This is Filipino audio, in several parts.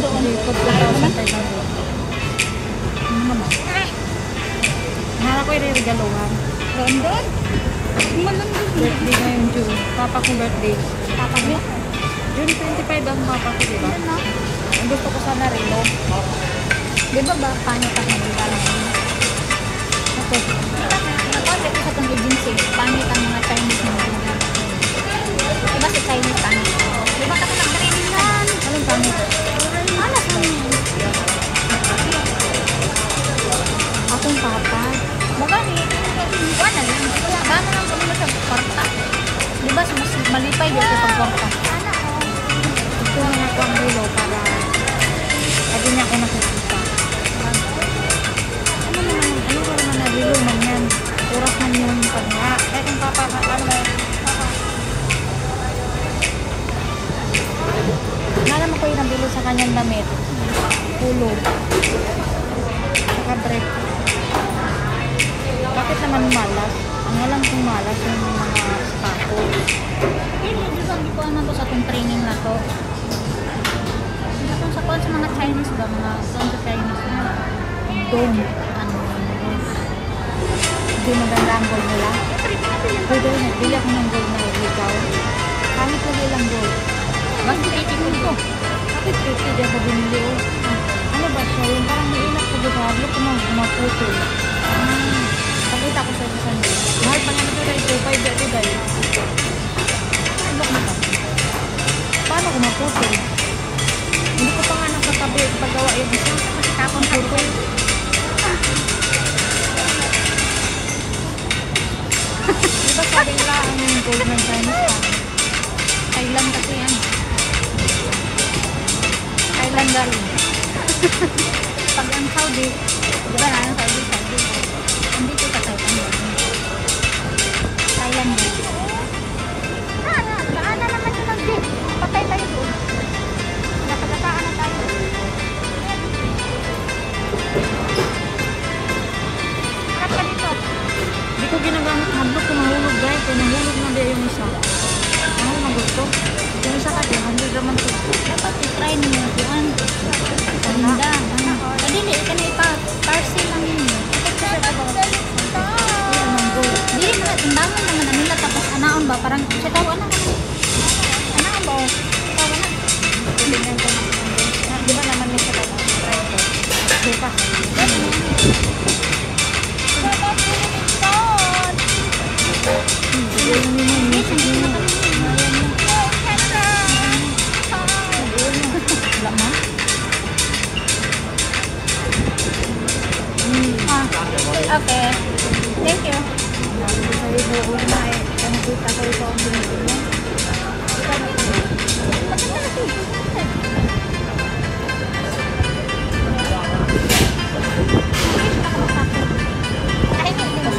likod 2,500. Ano naman? Nahala ko yung regaluhan. Doon doon. Malundog. Birthday ngayon June. Papa ko birthday. Papa mo? June 25 ang papa ko, di ba? Yan na. Ang gusto ko sana rilo. Di ba ba pangit ang mga lang? Ako. Nakontek ko sa itong agency. Pangit ang mga Chinese na mga Diba sa Chinese pangit? Di ba kasi nag-training? Ano sa yan? Akong papa. Mukha ni, wala na lang. Wala, gano'n lang kami sa kwarta. Di ba, mas malipay kanyang damit. Pulo. Saka break. Bakit naman malas? Ang alam kong malas yung mga spako. Hindi, di ba, hindi ko naman to sa itong training na to. Hindi ko sa sa mga Chinese ba, mga kuwan sa Chinese na. Dome. Ano, Hindi maganda ang gold nila. Pwede rin, bili ako ng gold na ikaw. Kahit lagi lang gold. basta titikon ko. Bakit 50 di ako binili oh? Ano ba siya? Yung parang may inak sa hablo ko Ilan. Pag ang Saudi, di ba ang Saudi, Saudi, andito sa Thailand. Thailand din. Ah, saan na naman yung mag-jeep? Patay tayo doon. Nakagataan na tayo. Harap ka dito. Hindi ko ginagamit mag-look kung parang check out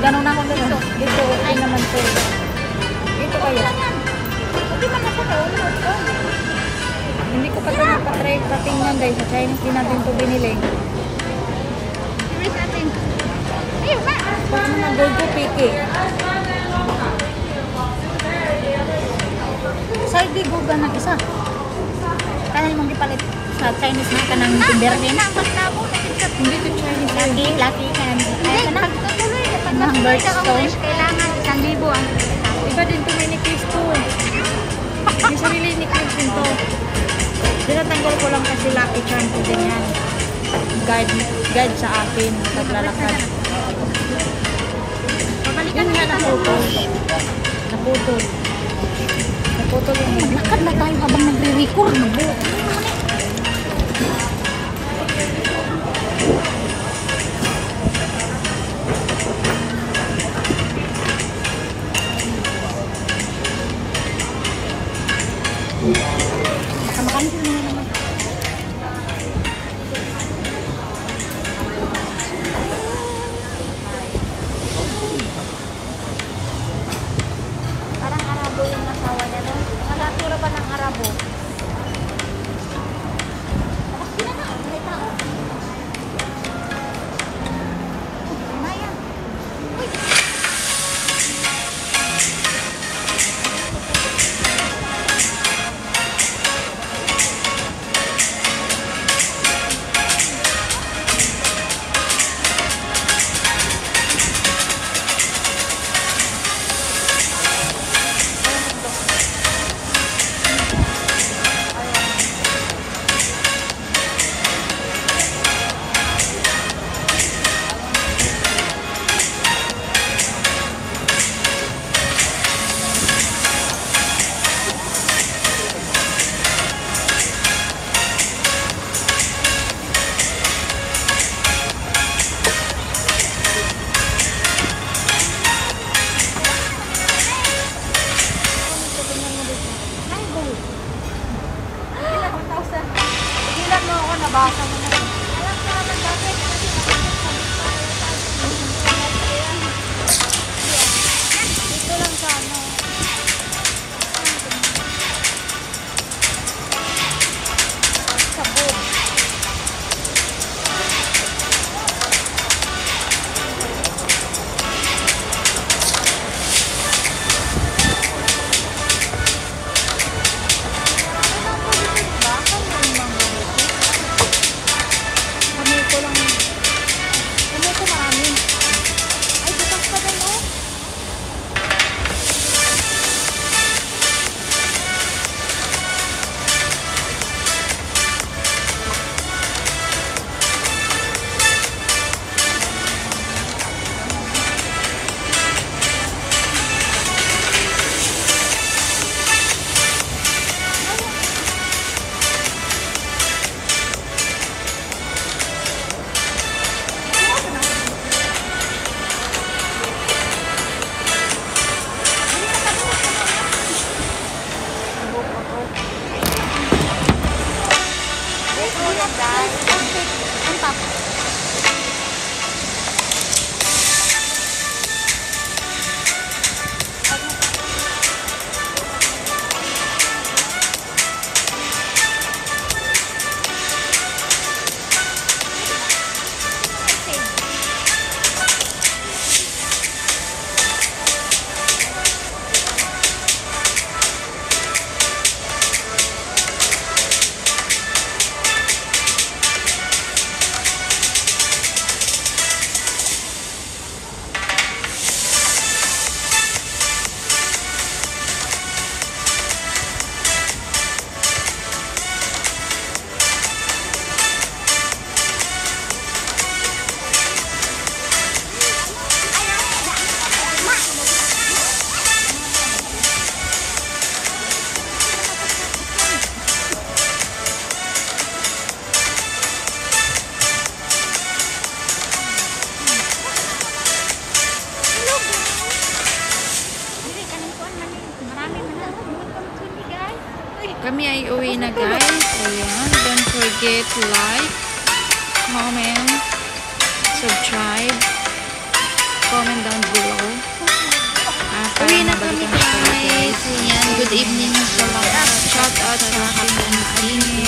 Ganun ako dito. Dito, okay naman. Dito kaya. Hindi man ako naunod ko. Hindi ko pa ito napatry patingnan guys. Sa Chinese din natin ito binili. Ayun na. Pag mga gold ko, piki. Side di guga ng isa. Kanang mong gipalit sa Chinese na kanang din. Ah, labo na Hindi to Chinese. Laki, laki kan. Ay, kanang pagtuloy. Kanang birthstone. Kailangan isang libo ang Iba din to may necklace to. May sarili necklace din to. Tinatanggal ko lang kasi lucky charm ko din yan. Guide, guide sa akin. Paglalakad. Pabalikan nga naputol. Naputol. mereka lain abang negeri rikur bu. أكثر حق المسلمين